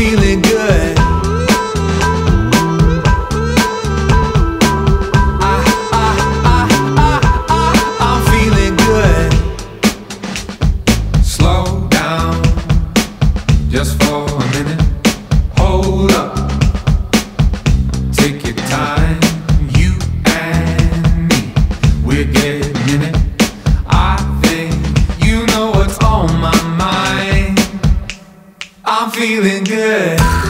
feeling good. I, I, I, I'm feeling good. Slow down, just for a minute. Hold up. I'm feeling good.